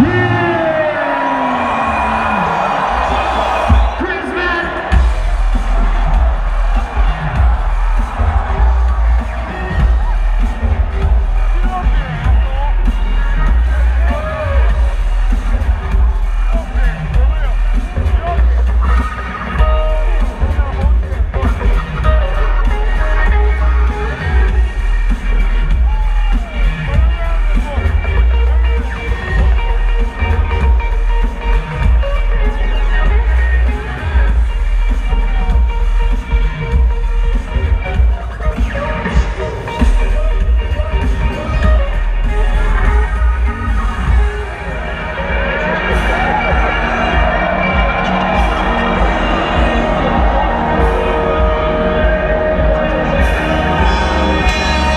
Yeah!